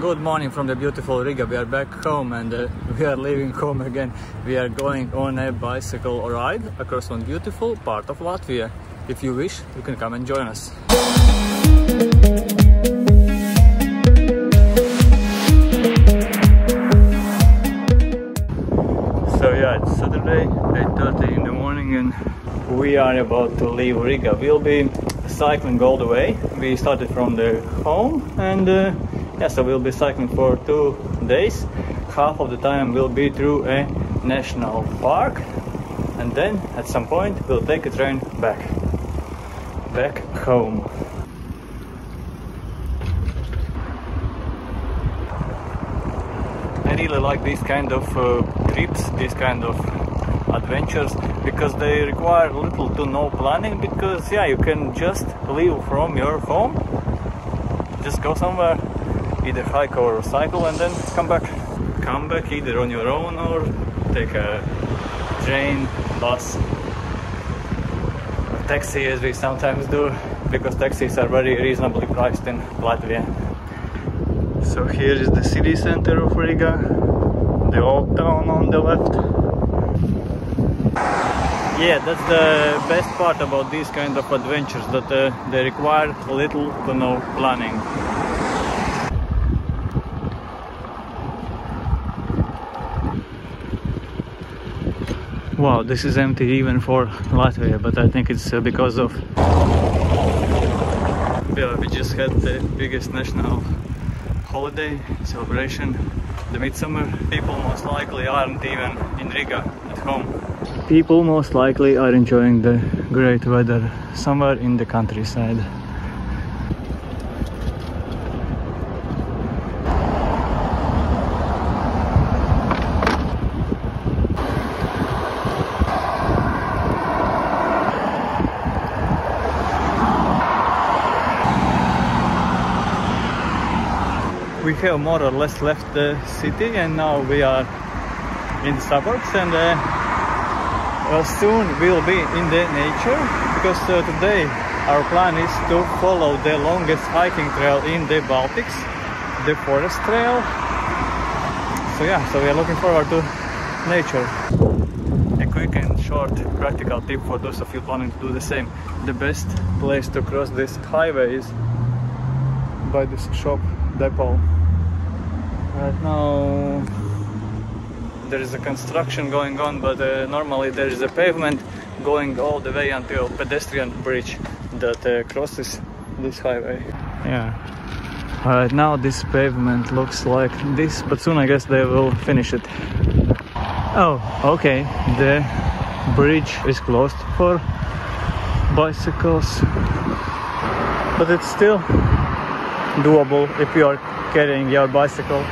Good morning from the beautiful Riga. We are back home and uh, we are leaving home again. We are going on a bicycle ride across one beautiful part of Latvia. If you wish, you can come and join us. So yeah, it's Saturday, 8.30 in the morning and we are about to leave Riga. We'll be cycling all the way. We started from the home and uh, yeah, so we'll be cycling for two days. Half of the time will be through a national park and then at some point we'll take a train back. Back home. I really like these kind of uh, trips, these kind of adventures because they require little to no planning because yeah you can just leave from your home just go somewhere either hike or cycle and then come back. Come back either on your own or take a train bus. Taxi as we sometimes do because taxis are very reasonably priced in Latvia. So here is the city center of Riga the old town on the left. Yeah, that's the best part about these kind of adventures, that uh, they require little to no planning. Wow, this is empty even for Latvia, but I think it's uh, because of... Yeah, we just had the biggest national holiday celebration, the midsummer. People most likely aren't even in Riga at home people most likely are enjoying the great weather somewhere in the countryside. More or less left the city and now we are in the suburbs and uh, well, soon we'll be in the nature because uh, today our plan is to follow the longest hiking trail in the Baltics, the forest trail. So yeah, so we are looking forward to nature. A quick and short practical tip for those of you planning to do the same. The best place to cross this highway is by this shop depot. Right now there is a construction going on but uh, normally there is a pavement going all the way until pedestrian bridge that uh, crosses this highway. Yeah. Right now this pavement looks like this but soon I guess they will finish it. Oh okay. The bridge is closed for bicycles but it's still doable if you are carrying your bicycle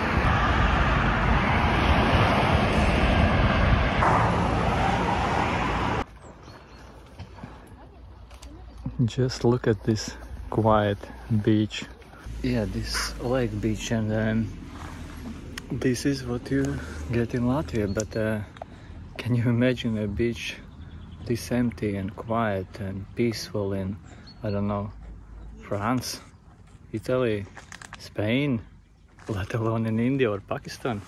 just look at this quiet beach. Yeah this lake beach and um, this is what you get in Latvia but uh, can you imagine a beach this empty and quiet and peaceful in I don't know France Italy Spain let alone in India or Pakistan?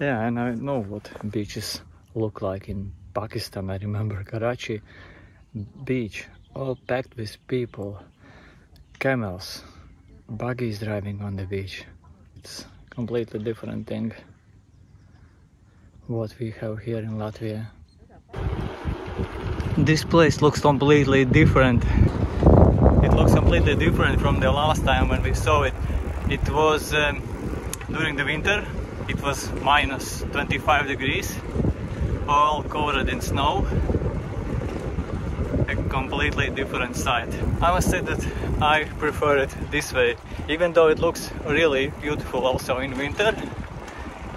Yeah and I know what beaches look like in Pakistan. I remember Karachi beach all packed with people, camels, buggies driving on the beach. It's completely different thing what we have here in Latvia. This place looks completely different. It looks completely different from the last time when we saw it. It was um, during the winter, it was minus 25 degrees, all covered in snow a completely different side. I must say that I prefer it this way, even though it looks really beautiful also in winter.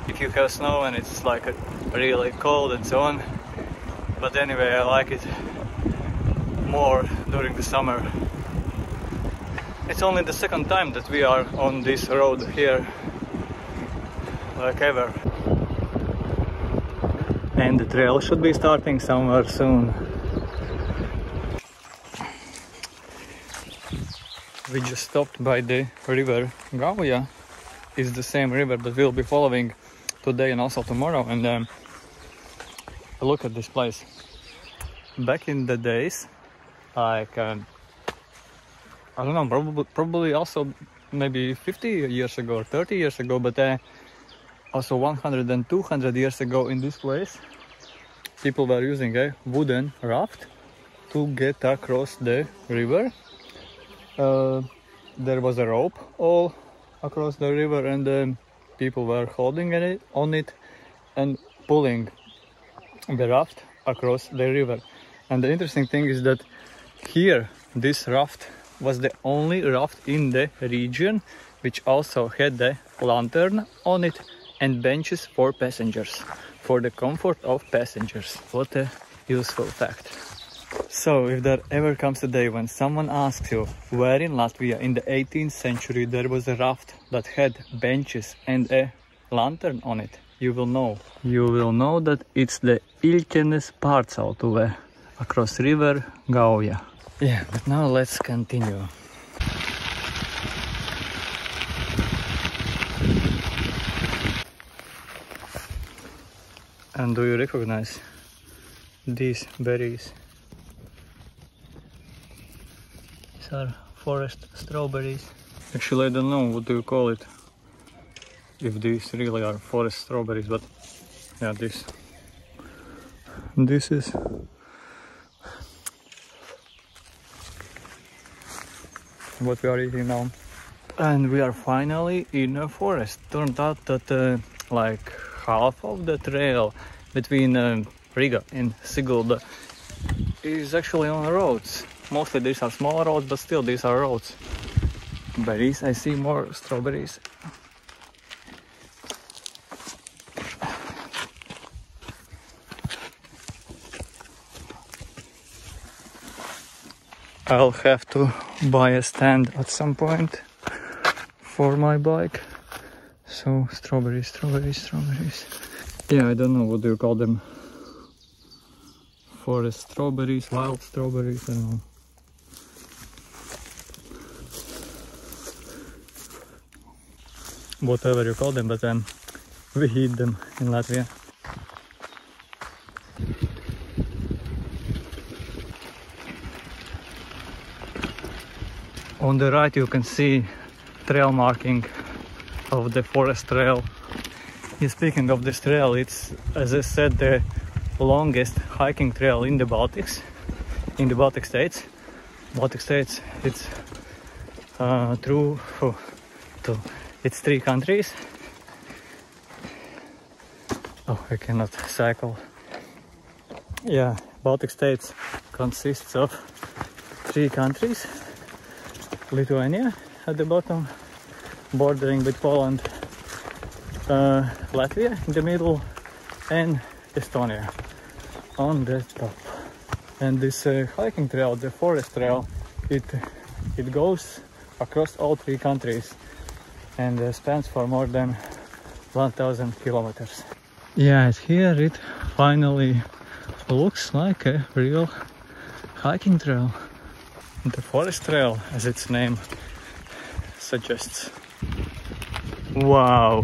If you have snow and it's like really cold and so on. But anyway, I like it more during the summer. It's only the second time that we are on this road here, like ever. And the trail should be starting somewhere soon. We just stopped by the river Gauja is the same river that we'll be following today and also tomorrow. And um, look at this place. Back in the days, like um, I don't know, probably probably also maybe 50 years ago or 30 years ago, but uh, also 100 and 200 years ago in this place, people were using a wooden raft to get across the river. Uh, there was a rope all across the river and people were holding it, on it and pulling the raft across the river. And the interesting thing is that here this raft was the only raft in the region which also had the lantern on it and benches for passengers for the comfort of passengers. What a useful fact. So, if there ever comes a day when someone asks you where in Latvia in the 18th century there was a raft that had benches and a lantern on it, you will know. You will know that it's the Ilķenes pārceltuve across river Gauja. Yeah, but now let's continue. And do you recognize these berries? These are forest strawberries. Actually, I don't know what do you call it. If these really are forest strawberries, but yeah, this. This is what we are eating now. And we are finally in a forest. Turned out that uh, like half of the trail between uh, Riga and Sigulda is actually on the roads. Mostly these are small roads, but still these are roads. Berries, I see more strawberries. I'll have to buy a stand at some point for my bike. So strawberries, strawberries, strawberries. Yeah, I don't know what do you call them. Forest strawberries, wild strawberries, I don't know. Whatever you call them, but um, we eat them in Latvia. On the right you can see trail marking of the forest trail. speaking of this trail, it's as I said the longest hiking trail in the Baltics, in the Baltic states. Baltic states, it's uh, to, it's three countries. Oh, I cannot cycle. Yeah, Baltic states consists of three countries Lithuania at the bottom, bordering with Poland, uh, Latvia in the middle, and Estonia on the top. And this uh, hiking trail, the forest trail, it it goes across all three countries and uh, spans for more than 1000 kilometers. Yeah, here it finally looks like a real hiking trail. The forest trail, as its name suggests. Wow,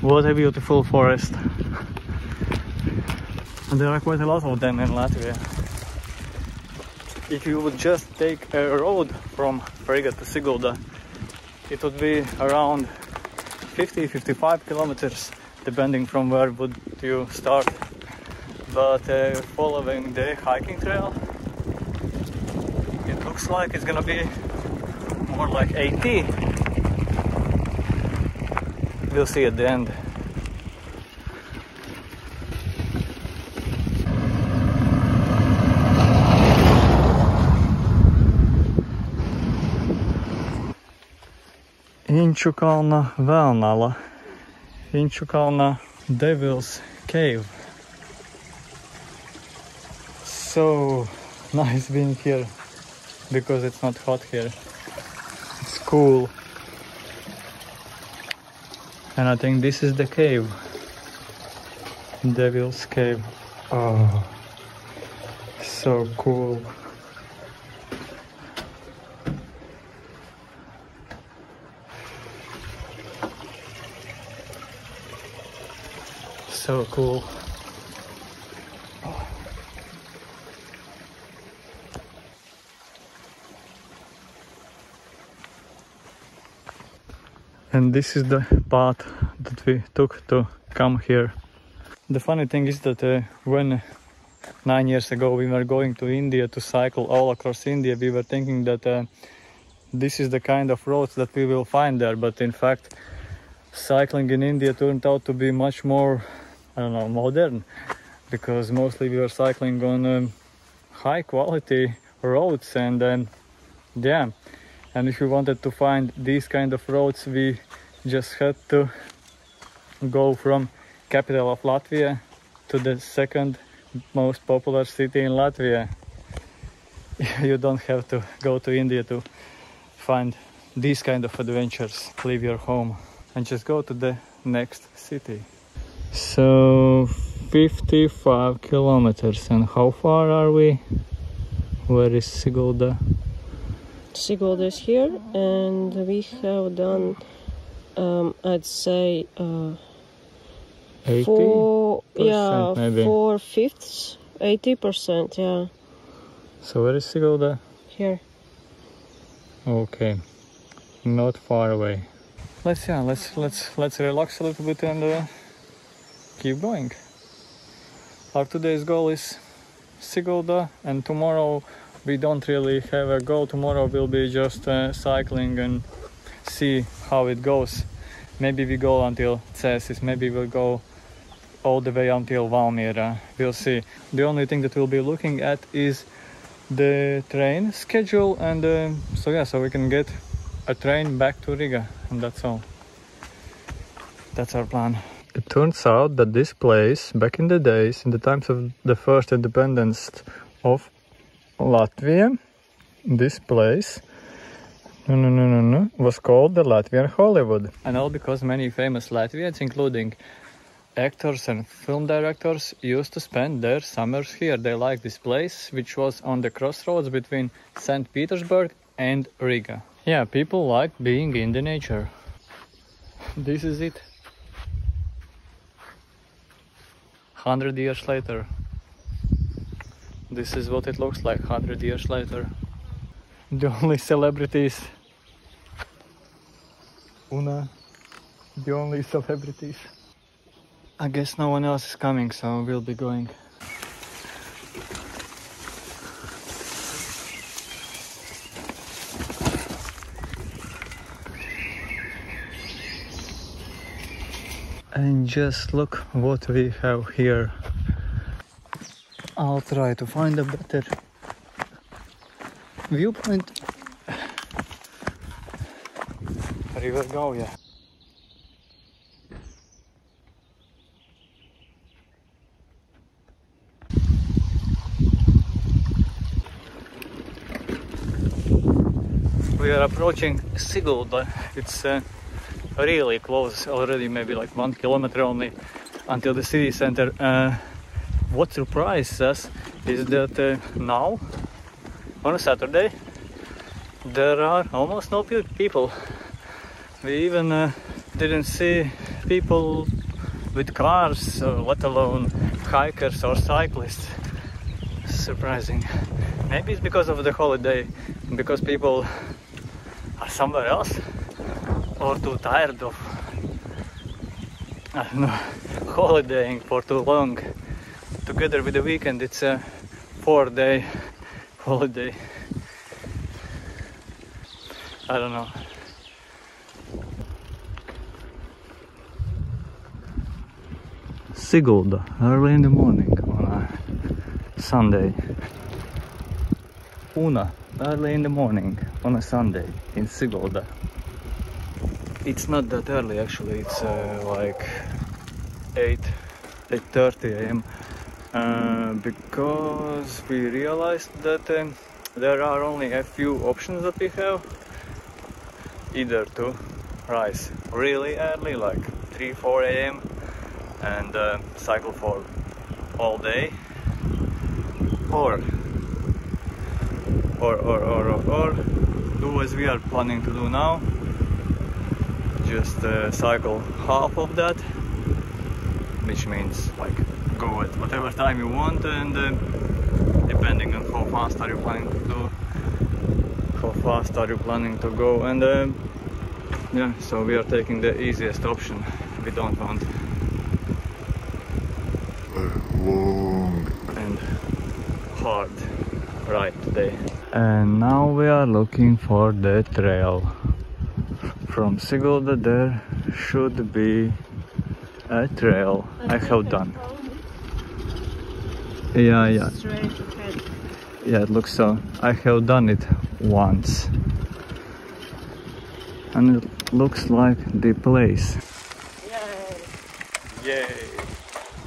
what a beautiful forest. And there are quite a lot of them in Latvia. If you would just take a road from Riga to Sigulda, it would be around 50-55 kilometers, depending from where would you start. But uh, following the hiking trail, it looks like it's gonna be more like 80 we'll see at the end Inču kalna Velnala Inču kalna Devil's Cave so nice being here because it's not hot here. It's cool. And I think this is the cave. Devil's Cave. Oh, so cool. So cool. And this is the path that we took to come here. The funny thing is that uh, when nine years ago we were going to India to cycle all across India, we were thinking that uh, this is the kind of roads that we will find there. But in fact, cycling in India turned out to be much more, I don't know, modern because mostly we were cycling on um, high quality roads and then, yeah. And if we wanted to find these kind of roads, we just had to go from capital of Latvia to the second most popular city in Latvia. you don't have to go to India to find these kind of adventures. Leave your home and just go to the next city. So 55 kilometers and how far are we? Where is Sigulda? Sigulda is here and we have done um, I'd say uh, 80 four yeah maybe. four fifths 80 percent yeah So where is Sigulda? here Okay, not far away. Let's yeah, let's let's let's relax a little bit and uh, keep going. Our today's goal is Sigulda, and tomorrow we don't really have a goal. Tomorrow will be just uh, cycling and see how it goes. Maybe we go until Cesis, maybe we'll go all the way until Valmiera. We'll see. The only thing that we'll be looking at is the train schedule and uh, so yeah so we can get a train back to Riga and that's all that's our plan it turns out that this place back in the days in the times of the first independence of Latvia this place no no no no no was called the Latvian Hollywood and all because many famous Latvians including actors and film directors used to spend their summers here. They liked this place, which was on the crossroads between St. Petersburg and Riga. Yeah, people like being in the nature. This is it. Hundred years later. This is what it looks like hundred years later. The only celebrities. Una. The only celebrities. I guess no one else is coming, so we'll be going. And just look what we have here. I'll try to find a better viewpoint. River Gauja. we are approaching Sigulda. It's uh, really close already, maybe like one kilometer only until the city center. Uh, what surprises us is that uh, now, on a Saturday, there are almost no people. We even uh, didn't see people with cars, uh, let alone hikers or cyclists. Surprising. Maybe it's because of the holiday, because people are somewhere else or too tired of I ah, don't know holidaying for too long. Together with the weekend, it's a four day holiday. I don't know. Sigulda, early in the morning on a Sunday. Una, early in the morning on a Sunday in Sigulda. It's not that early actually, it's uh, like 8, 8.30 am uh, because we realized that um, there are only a few options that we have. Either to rise really early like 3 4 a.m and uh, cycle for all day. Or or or or or, or do as we are planning to do now just uh, cycle half of that which means like go at whatever time you want and uh, depending on how fast are you planning to do how fast are you planning to go and uh, yeah so we are taking the easiest option. We don't want long. and hard ride today. And now we are looking for the trail from Sigulda there should be a trail I have done. Yeah yeah. Yeah it looks so. I have done it once. And it looks like the place. Yay. yay.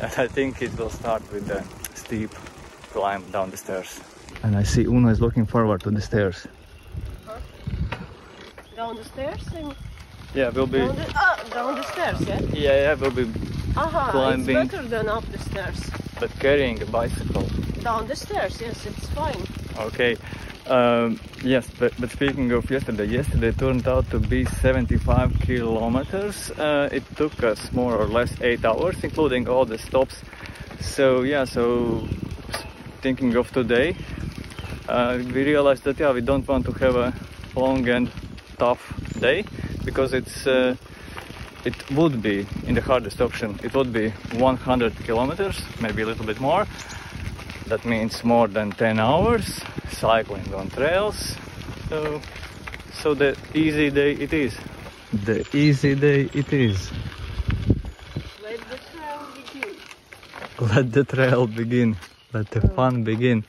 And I think it will start with the steep climb down the stairs. And I see Una is looking forward to the stairs Down the stairs and yeah we'll be down the, ah, down the stairs, yeah? yeah yeah we'll be Aha, Climbing. it's better than up the stairs. but carrying a bicycle Down the stairs, yes, it's fine. Okay. Um, yes, but, but speaking of yesterday, yesterday turned out to be 75 kilometers. Uh, it took us more or less eight hours, including all the stops. So yeah, so thinking of today, uh, we realized that yeah, we don't want to have a long and tough day because it's uh, it would be in the hardest option. It would be 100 kilometers, maybe a little bit more. That means more than 10 hours cycling on trails. So, so the easy day it is. The easy day it is. Let the trail begin. Let the trail begin. Let the fun begin.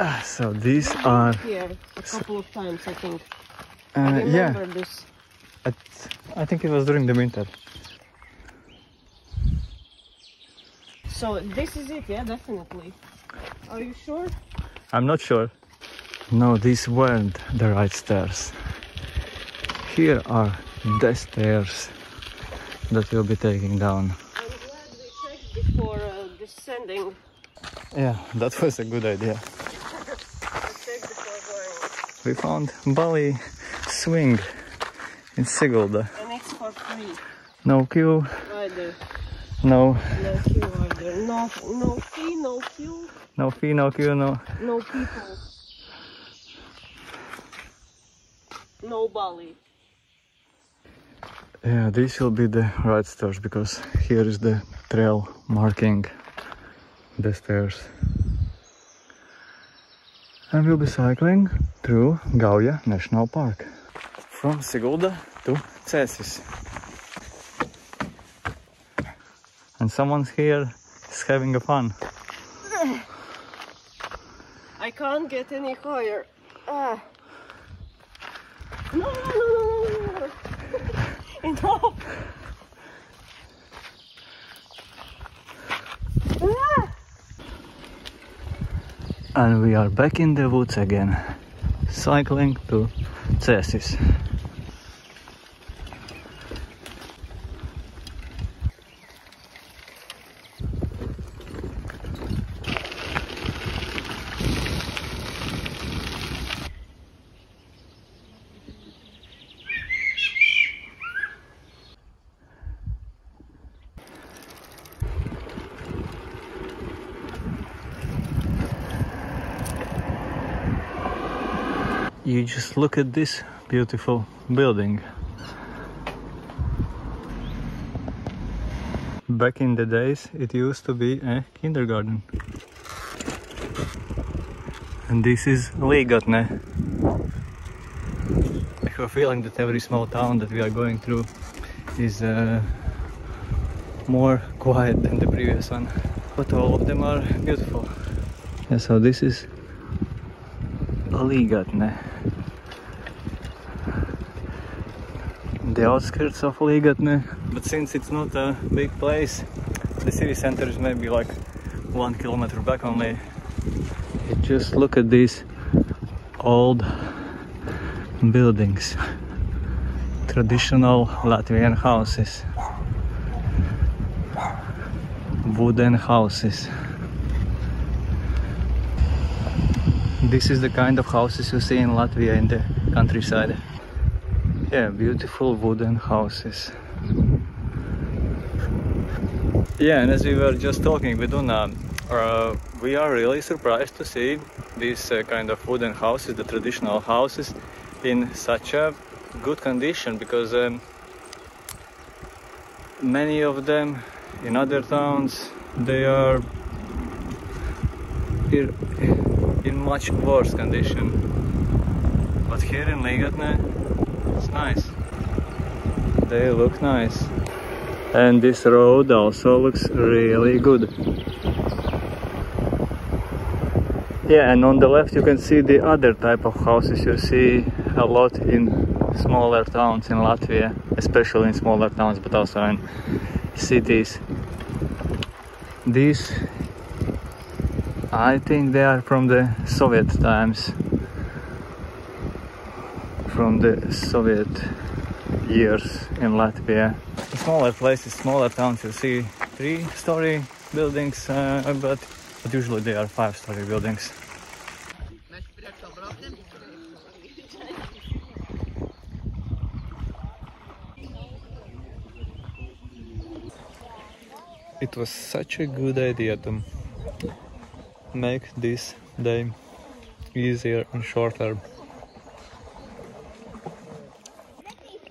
Ah, So these are, Here, a couple of times, I think. Uh, I yeah, this. at, I think it was during the winter. So this is it, yeah, definitely. Are you sure? I'm not sure. No, these weren't the right stairs. Here are the stairs that we'll be taking down. I'm glad we checked before uh, descending. Yeah, that was a good idea. We checked before going. We found Bali Swing in Sigulda. And it's for free. No queue, Either. no, No queue either. No, no fee, no queue, no fee, no queue, no. no people. No Bali. Yeah, these will be the right stairs because here is the trail marking the stairs. And we'll be cycling through Gauja National Park. From Sigulda to Cesis. And someone's here is having a fun. I can't get any higher. Ah. No, no, no, no, no, no. Enough. Ah. And we are back in the woods again, cycling to Cesis. Just look at this beautiful building. Back in the days, it used to be a kindergarten. And this is Ligatne. I have a feeling that every small town that we are going through is uh, more quiet than the previous one. But all of them are beautiful. Yeah, so this is Ligatne. The outskirts of Ligatne, but since it's not a big place, the city center is maybe like one kilometer back only. Just look at these old buildings, traditional Latvian houses, wooden houses. This is the kind of houses you see in Latvia in the countryside. Yeah, beautiful wooden houses. Yeah, and as we were just talking with Una, uh, we are really surprised to see these uh, kind of wooden houses, the traditional houses, in such a good condition because um, many of them in other towns they are in, much worse condition but here in Ligatne it's nice. They look nice. And this road also looks really good. Yeah and on the left you can see the other type of houses. You see a lot in smaller towns in Latvia especially in smaller towns but also in cities. These I think they are from the Soviet times from the Soviet years in Latvia smaller places smaller towns you see three story buildings uh, but but usually they are five story buildings it was such a good idea to make this day easier and shorter.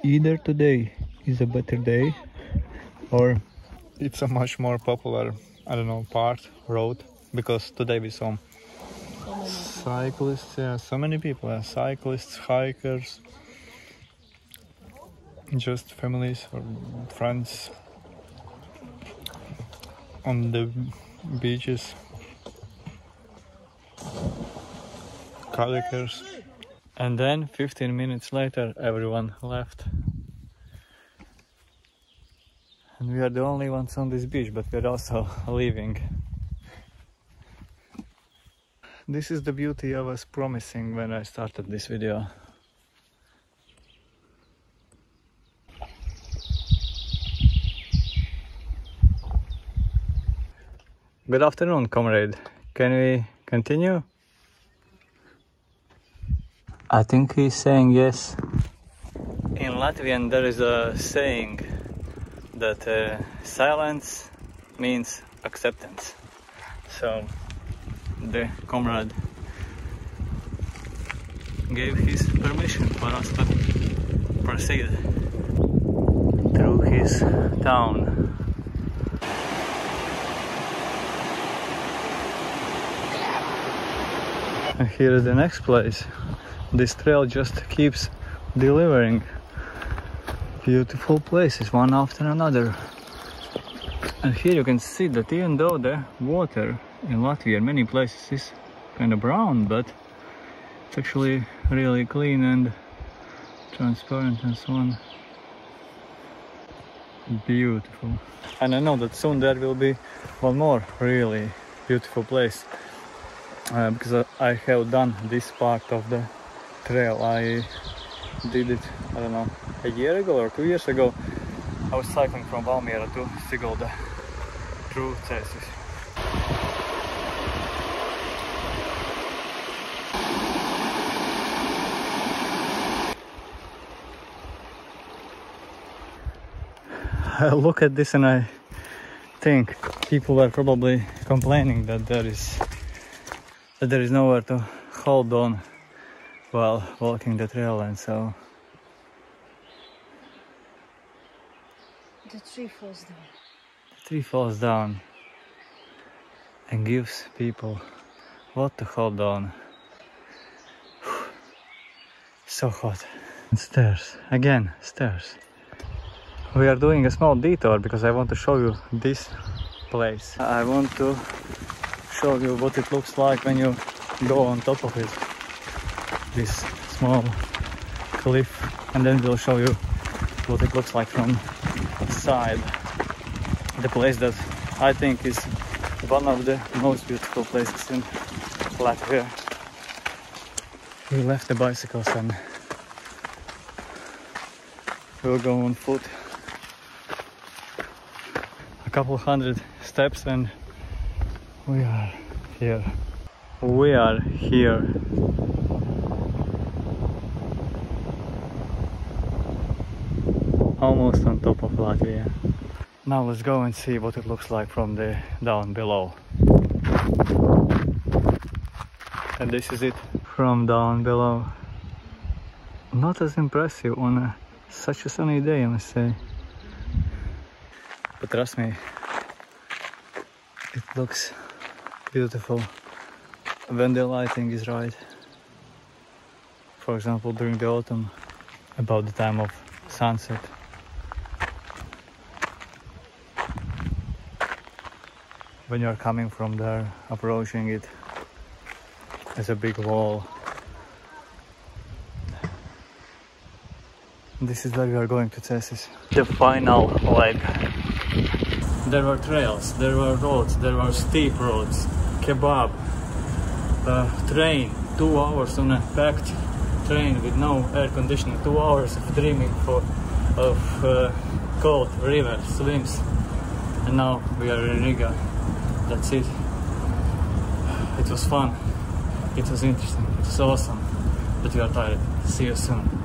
Either today is a better day or it's a much more popular, I don't know, part, road because today we saw cyclists, yeah, so many people, yeah, cyclists, hikers, just families or friends on the beaches kayakers and then 15 minutes later everyone left and we are the only ones on this beach but we're also leaving this is the beauty I was promising when I started this video Good afternoon, comrade. Can we continue? I think he's saying yes. In Latvian, there is a saying that uh, silence means acceptance. So the comrade gave his permission for us to proceed through his town. And here is the next place. This trail just keeps delivering beautiful places one after another. And here you can see that even though the water in Latvia in many places is kind of brown, but it's actually really clean and transparent and so on. Beautiful. And I know that soon there will be one more really beautiful place uh, because I have done this part of the trail. I did it, I don't know, a year ago or two years ago. I was cycling from Valmiera to Sigulda through Cēsis. I look at this and I think people are probably complaining that there is that there is nowhere to hold on while walking the trail and so The tree falls down. the tree falls down and gives people what to hold on. So hot. And stairs. Again stairs. We are doing a small detour because I want to show you this place. I want to show you what it looks like when you go on top of it this small cliff and then we'll show you what it looks like from the side the place that I think is one of the most beautiful places in Latvia we left the bicycles and we'll go on foot a couple hundred steps and we are here. We are here. Almost on top of Latvia. Now let's go and see what it looks like from the down below. And this is it from down below. Not as impressive on a, such a sunny day, I must say. But trust me, it looks beautiful when the lighting is right. For example, during the autumn, about the time of sunset. When you are coming from there, approaching it as a big wall. This is where we are going to Cesis. The final leg. There were trails, there were roads, there were steep roads, kebab, uh, train, two hours on a packed train with no air conditioning, two hours of dreaming for of uh, cold river swims, and now we are in Riga. That's it. It was fun. It was interesting. It was awesome. But we are tired. See you soon.